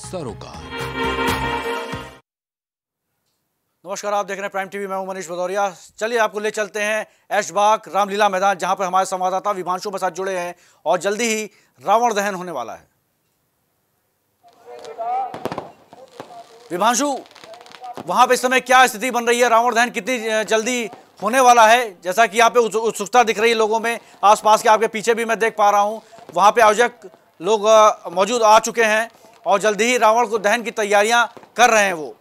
सरोकार। नमस्कार, आप देख रहे हैं प्राइम टीवी मैं हूँ मनीष भदौरिया। चलिए आपको ले चलते हैं ऐशबाग रामलीला मैदान, जहाँ पर हमारे संवाददाता विभांशु प्रसाद जुड़े हैं और जल्दी ही रावण दहन होने वाला है। विभांशु, वहाँ पे इस समय क्या स्थिति बन रही है? रावण दहन कितनी जल्दी होने वाला है? जैसा कि यहाँ पे उत्सुकता दिख रही है लोगों में, आसपास के आपके पीछे भी मैं देख पा रहा हूँ। वहाँ पे आयोजक लोग मौजूद आ चुके हैं। और जल्दी ही रावण को दहन की तैयारियाँ कर रहे हैं वो।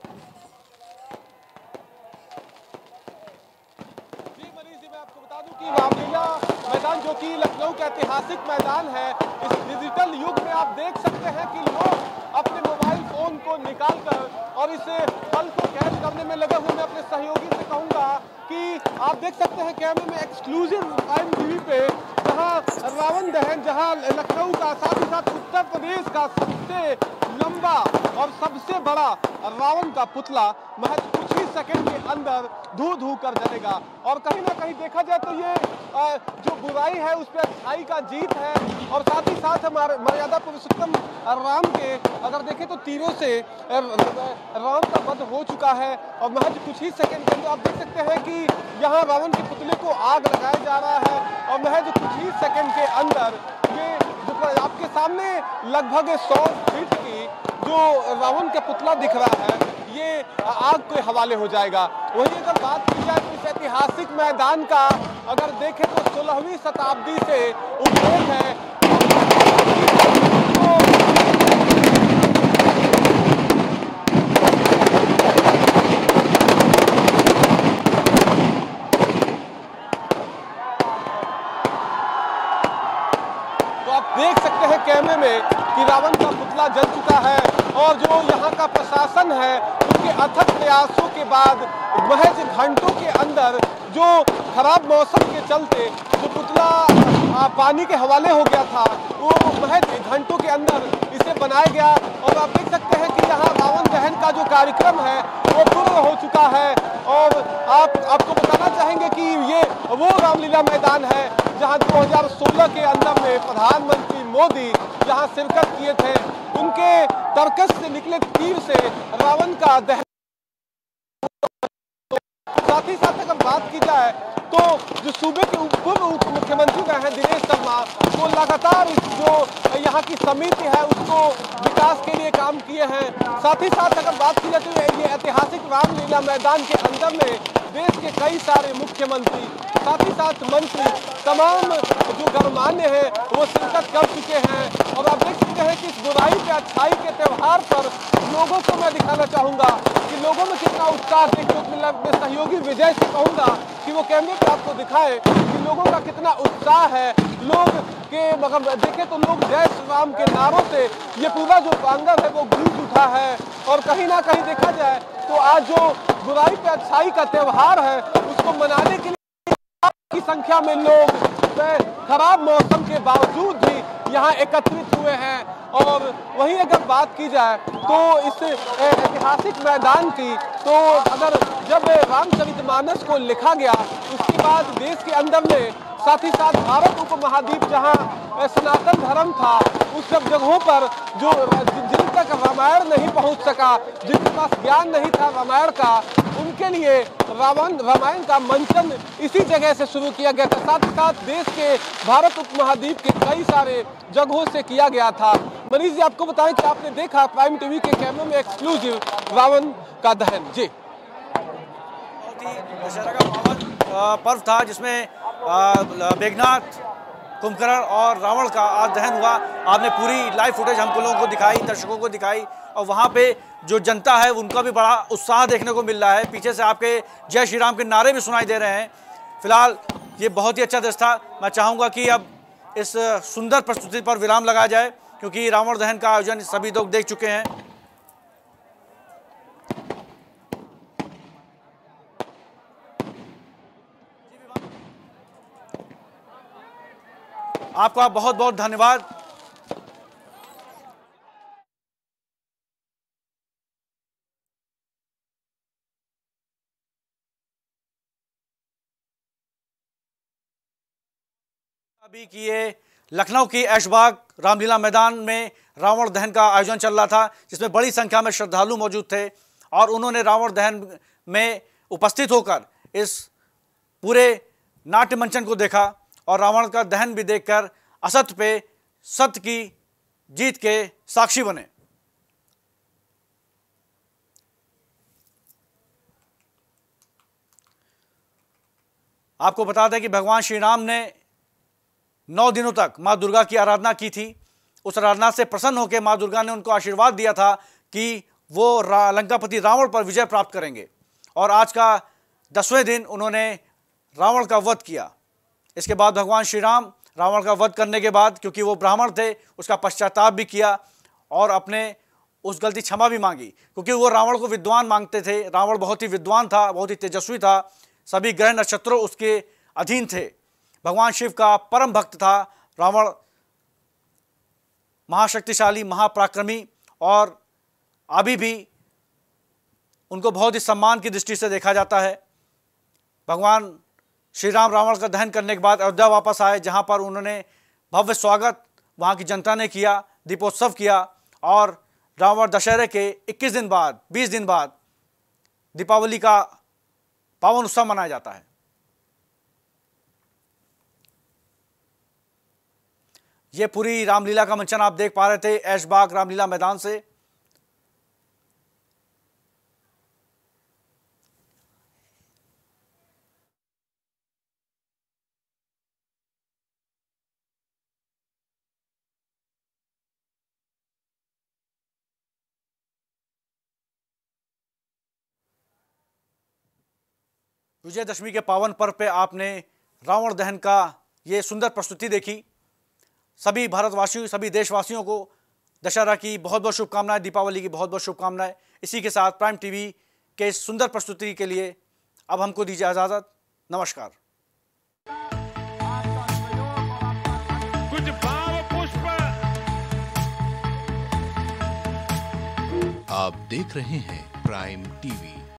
मैदान जो कि लखनऊ का ऐतिहासिक मैदान है, इस डिजिटल युग में आप देख सकते हैं कि लोग अपने मोबाइल फ़ोन को निकालकर और इस पल को कैद करने में लगे हुए मैं अपने सहयोगी से कहूँगा कि आप देख सकते हैं, कैमरे में एक्सक्लूसिव प्राइम टीवी पे रावण दहन जहाँ लखनऊ का साथ ही साथ उत्तर प्रदेश का सबसे लंबा और सबसे बड़ा रावण का पुतला महज कुछ ही सेकंड के अंदर धू धू कर जलेगा। और कहीं ना कहीं देखा जाए तो ये जो बुराई है, उस पर अच्छाई का जीत है। और साथ ही साथ हमारे मर्यादा पुरुषोत्तम राम के, अगर देखें तो तीरों से राम का वध हो चुका है। और महज कुछ ही सेकंड के अंदर आप देख सकते हैं कि यहाँ रावण के पुतले को आग लगाया जा रहा है। और महज कुछ ही सेकंड के अंदर ये आपके सामने लगभग सौ फीट की जो रावण का पुतला दिख रहा है, ये आग के हवाले हो जाएगा। वही अगर बात की जाए मैदान का अगर देखें तो सोलहवीं शताब्दी से उपयोग है। तो आप देख सकते हैं कैमरे में कि रावण का पुतला जल चुका है और जो यहाँ का प्रशासन है उनके अथक प्रयासों के बाद, महज घंटों के अंदर, जो खराब मौसम के चलते, जो पुतला पानी के हवाले हो गया था, वो महज घंटों के अंदर इसे बनाया गया। और आप देख सकते हैं कि यहाँ रावण दहन का जो कार्यक्रम है, वो पूर्ण हो चुका है। और आप, आपको बताना चाहेंगे कि ये, वो रामलीला मैदान है, जहाँ 2016 के अंदर में प्रधानमंत्री मोदी जहाँ शिरकत किए थे। उनके तर्कस से निकले तीर से रावण का दहन। साथ ही साथ अगर बात की जाए तो जो सूबे के पूर्व उप मुख्यमंत्री रहे हैं दिनेश शर्मा, वो लगातार जो यहाँ की समिति है, उसको विकास के लिए काम किए हैं। साथ ही साथ अगर बात की जाए तो ये ऐतिहासिक रामलीला मैदान के अंदर में देश के कई सारे मुख्यमंत्री, साथ ही साथ मंत्री, तमाम जो गणमान्य हैं, वो शिरकत कर चुके हैं। और आप देख सकते हैं कि इस बुराई के, अच्छाई के त्यौहार पर लोगों को मैं दिखाना चाहूँगा कि लोगों में कितना उत्साह देखने को मिला मैं सहयोगी विजय से कहूँगा कि वो कैमरे पे आपको दिखाए कि लोगों का कितना उत्साह है। लोग के मगर देखे तो लोग जय श्री राम के नारों से ये पूरा जो प्रांगण है वो गूंज उठा है। और कहीं ना कहीं देखा जाए तो आज जो बुराई पे, अच्छाई का त्यौहार है, उसको मनाने के लिए की संख्या में लोग खराब मौसम के भी यहाँ एकत्रित हुए हैं। और वहीं अगर बात की जाए तो इस ऐतिहासिक मैदान की तो अगर जब रामचरितमानस को लिखा गया, उसके बाद देश के अंदर में साथ ही साथ भारत उपमहाद्वीप जहाँ सनातन धर्म था, उस सब जगहों पर जो, जिन तक रामायण नहीं पहुँच सका, जिनके पास ज्ञान नहीं था रामायण का उनके लिए रावण, रामायण का मंचन इसी जगह से शुरू किया गया था। साथ ही साथ देश के भारत उपमहाद्वीप के कई सारे जगहों से किया गया था। मनीष जी, आपको बताएँ कि आपने देखा प्राइम टीवी के कैमरे में एक्सक्लूसिव रावण का दहन। जी। दशहरा का पर्व था जिसमें मेघनाथ कुंभकर्ण और रावण का आज दहन हुआ। आपने पूरी लाइव फुटेज हमको लोगों को दिखाई, दर्शकों को दिखाई, और वहाँ पे जो जनता है, उनका भी बड़ा उत्साह देखने को मिल रहा है। पीछे से आपके जय श्री राम के नारे भी सुनाई दे रहे हैं। फ़िलहाल ये बहुत ही अच्छा दृश्य था। मैं चाहूँगा कि अब इस सुंदर प्रस्तुति पर विराम लगाया जाए, क्योंकि रावण दहन का आयोजन सभी लोग देख चुके हैं। आपका बहुत बहुत धन्यवाद। अभी किए लखनऊ की ऐशबाग रामलीला मैदान में रावण दहन का आयोजन चल रहा था, जिसमें बड़ी संख्या में श्रद्धालु मौजूद थे और उन्होंने रावण दहन में उपस्थित होकर इस पूरे नाट्य मंचन को देखा। और रावण का दहन भी देखकर असत पे सत्य की जीत के साक्षी बने। आपको बता दें कि भगवान श्री राम ने नौ दिनों तक माँ दुर्गा की आराधना की थी। उस आराधना से प्रसन्न होकर माँ दुर्गा ने उनको आशीर्वाद दिया था कि वो लंकापति रावण पर विजय प्राप्त करेंगे। और आज का दसवें दिन उन्होंने रावण का वध किया। इसके बाद भगवान श्री राम रावण का वध करने के बाद, क्योंकि वो ब्राह्मण थे, उसका पश्चाताप भी किया और अपने उस गलती क्षमा भी मांगी। क्योंकि वो रावण को विद्वान मांगते थे। रावण बहुत ही विद्वान था, बहुत ही तेजस्वी था। सभी ग्रह नक्षत्रों उसके अधीन थे। भगवान शिव का परम भक्त था रावण। महाशक्तिशाली, महापराक्रमी और अभी भी उनको बहुत ही सम्मान की दृष्टि से देखा जाता है। भगवान श्री राम रावण का दहन करने के बाद अयोध्या वापस आए, जहाँ पर उन्होंने भव्य स्वागत वहाँ की जनता ने किया, दीपोत्सव किया और रावण दशहरे के 21 दिन बाद 20 दिन बाद दीपावली का पावन उत्सव मनाया जाता है। ये पूरी रामलीला का मंचन आप देख पा रहे थे, ऐशबाग रामलीला मैदान से। विजयदशमी के पावन पर्व पे आपने रावण दहन का ये सुंदर प्रस्तुति देखी। सभी भारतवासियों सभी देशवासियों को दशहरा की बहुत बहुत शुभकामनाएँ दीपावली की बहुत बहुत शुभकामनाएँ। इसी के साथ प्राइम टीवी के इस सुंदर प्रस्तुति के लिए अब हमको दीजिए इजाज़त। नमस्कार। कुछ भाव पुष्प। आप देख रहे हैं प्राइम टीवी।